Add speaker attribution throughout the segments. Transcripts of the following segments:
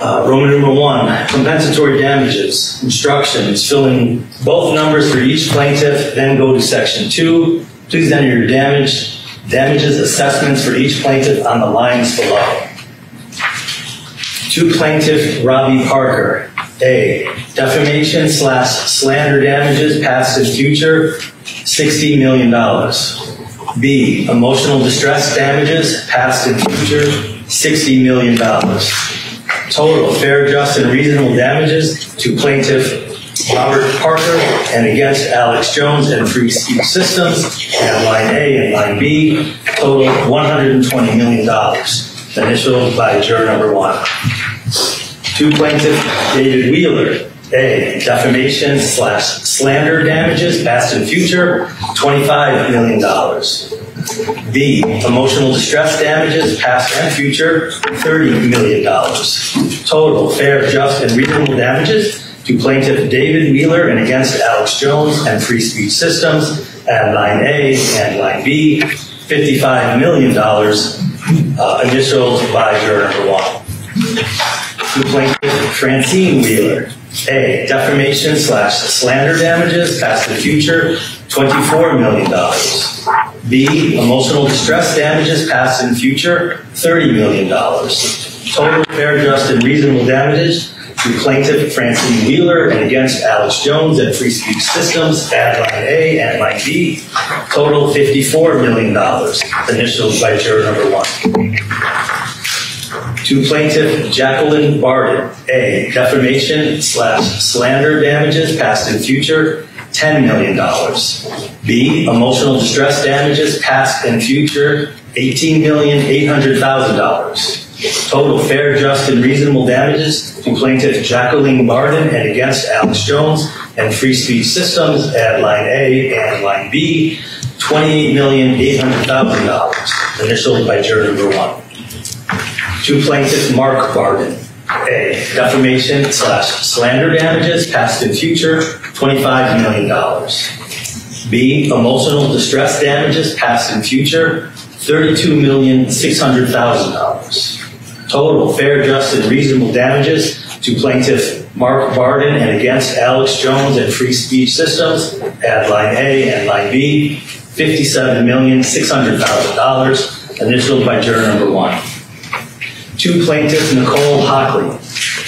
Speaker 1: Uh, Roman numeral one, compensatory damages, instructions, fill in both numbers for each plaintiff, then go to section two. Please enter your damage, damages assessments for each plaintiff on the lines below. To plaintiff Robbie Parker, A, defamation slash slander damages past and future, $60 million. B, emotional distress damages past and future, $60 million. Total of fair, just, and reasonable damages to plaintiff Robert Parker and against Alex Jones and Free Speech Systems and line A and line B, total $120 million. Initialed by juror number one. To plaintiff David Wheeler, A, defamation slash slander damages past and future, $25 million. B, emotional distress damages past and future, $30 million. Total fair, just, and reasonable damages to plaintiff David Wheeler and against Alex Jones and Free Speech Systems at line A and line B, $55 million, uh, initialed by juror number one. To plaintiff Francine Wheeler, A, defamation slash slander damages past and future, $24 million. B, emotional distress damages past and future, $30 million. Total fair, just, and reasonable damages to plaintiff Francine Wheeler and against Alex Jones at Free Speech Systems at line A and line B, total $54 million, initials by juror number one. To plaintiff Jacqueline Barden, A, defamation slash slander damages past and future, $10 million. B, emotional distress damages past and future, $18,800,000. Total fair, just, and reasonable damages to plaintiff Jacqueline Barden and against Alex Jones and Free Speech Systems at line A and line B, $28,800,000. Initialed by juror number one. To plaintiff Mark Barden, A, defamation slash slander damages past and future, $25 million. B, emotional distress damages past and future, $32,600,000. Total fair, just, and reasonable damages to plaintiff Mark Barden and against Alex Jones and Free Speech Systems at line A and line B, $57,600,000, initialed by juror number one. To plaintiff Nicole Hockley,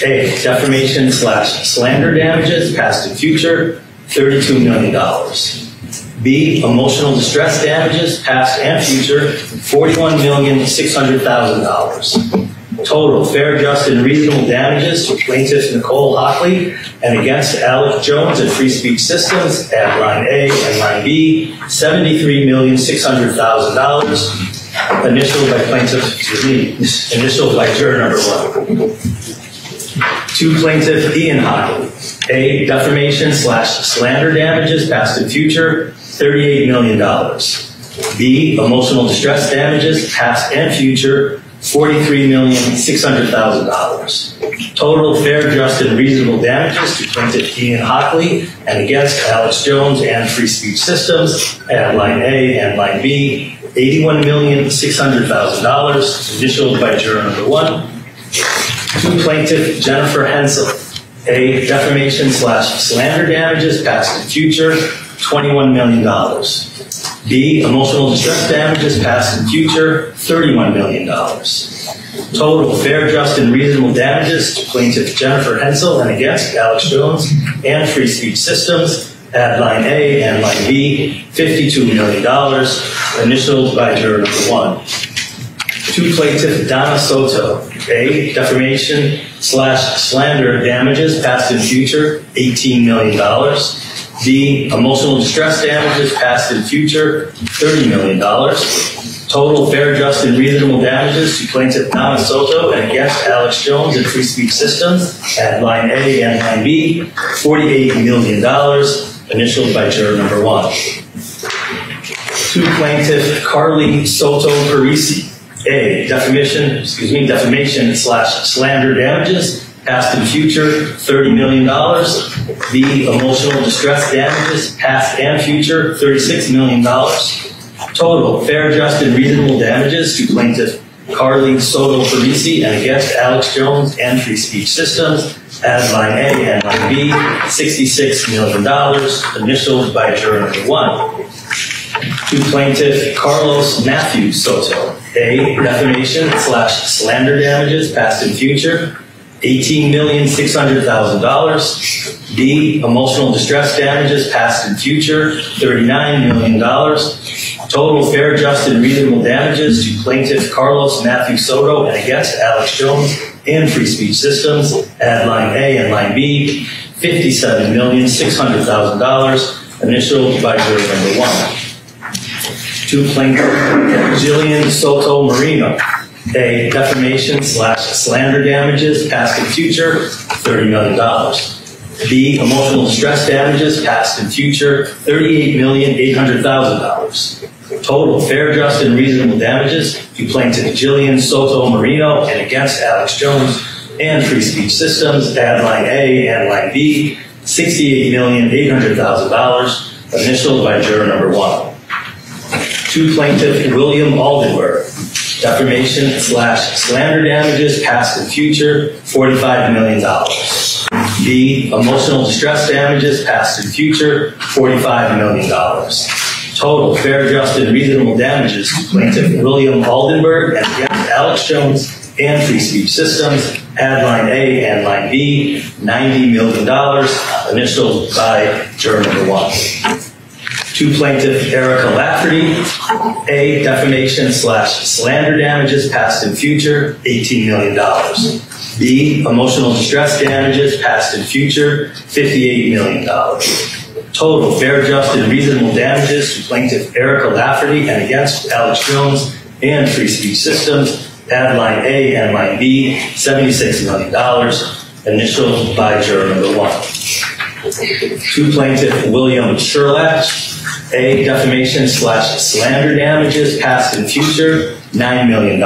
Speaker 1: A, defamation slash slander damages past and future, $32 million. B, emotional distress damages past and future, $41,600,000. Total fair, just, and reasonable damages to plaintiff Nicole Hockley and against Alex Jones and Free Speech Systems at line A and line B, $73,600,000. Initialed by plaintiff, excuse me, initialed by juror number one. To plaintiff Ian Hockley, A, defamation slash slander damages past and future, $38 million. B, emotional distress damages past and future, $43,600,000. Total fair, just, and reasonable damages to plaintiff Ian Hockley and against Alex Jones and Free Speech Systems at line A and line B, $81,600,000, initialed by juror number one. To plaintiff Jennifer Hensel, A, defamation slash slander damages past and future, $21 million. B, emotional distress damages past and future, $31 million. Total fair, just, and reasonable damages to plaintiff Jennifer Hensel and against Alex Jones and Free Speech Systems at line A and line B, $52 million, initialed by juror number one. To plaintiff Donna Soto, A, defamation slash slander damages past and future, $18 million. B, emotional distress damages past and future, $30 million. Total fair, just, and reasonable damages to plaintiff Donna Soto and against Alex Jones and Free Speech Systems at line A and line B, $48 million, initialed by juror number one. To plaintiff Carly Soto Parisi, A, defamation, excuse me, defamation slash slander damages past and future, $30 million. B, emotional distress damages, past and future, $36 million. Total, fair, just, and reasonable damages to plaintiff Carly Soto Parisi and against Alex Jones and Free Speech Systems as line A and line B, $66 million, initialed by juror number one. To plaintiff Carlos Matthew Soto, A, defamation slash slander damages past and future, $18,600,000. B, emotional distress damages past and future, $39 million. Total fair, just, and reasonable damages to plaintiff Carlos Matthew Soto and against Alex Jones and Free Speech Systems at line A and line B, $57,600,000, initial by juror number one. To plaintiff Jillian Soto Marino, A, defamation slash slander damages past and future, $30 million. B, emotional distress damages past and future, $38,800,000. Total fair, just, and reasonable damages to plaintiff Jillian Soto Marino and against Alex Jones and Free Speech Systems at line A and line B, $68,800,000, initialed by juror number one. To plaintiff William Aldenberg, defamation slash slander damages past and future, $45 million. B, emotional distress damages past and future, $45 million. Total fair, just, and reasonable damages to plaintiff William Aldenberg and Alex Jones and Free Speech Systems, at line A and line B, $90 million, initialed by juror number one. To plaintiff Erica Lafferty, A, defamation slash slander damages past and future, $18 million. B, emotional distress damages past and future, $58 million. Total fair, just, and reasonable damages to plaintiff Erica Lafferty and against Alex Jones and Free Speech Systems, at line A and line B, $76 million, initial by juror number one. To plaintiff William Sherlach, A, defamation slash slander damages past and future, $9 million.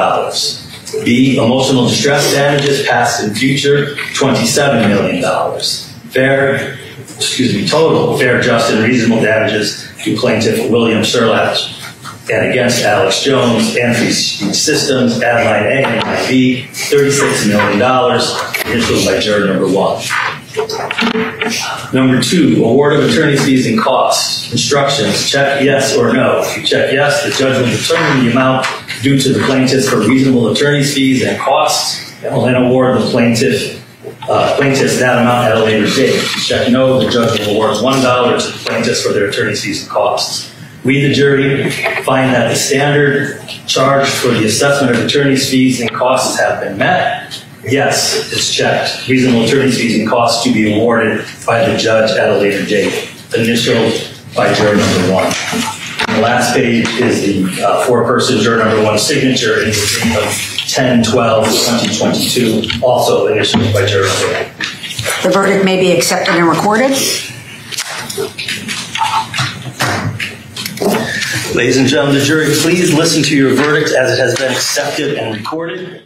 Speaker 1: B, emotional distress damages past and future, $27 million. Fair, excuse me, total fair, just, and reasonable damages to plaintiff William Sherlach and against Alex Jones and Systems at line A and B, $36 million, initialed by juror number one. Number two, award of attorney's fees and costs. Instructions, check yes or no. If you check yes, the judge will determine the amount due to the plaintiff for reasonable attorney's fees and costs, and will then award the plaintiff uh, plaintiffs that amount at a later date. Check no, the judge will award $1 to the plaintiffs for their attorney's fees and costs. We, the jury, find that the standard charged for the assessment of attorney's fees and costs have been met. Yes, it's checked. Reasonable attorney's fees and costs to be awarded by the judge at a later date. Initial by juror number one. The last page is the uh, foreperson juror number one signature in the date of 10 12 2022, also initialed by juror number one.
Speaker 2: The verdict may be accepted and recorded.
Speaker 1: Ladies and gentlemen of the jury, please listen to your verdict as it has been accepted and recorded.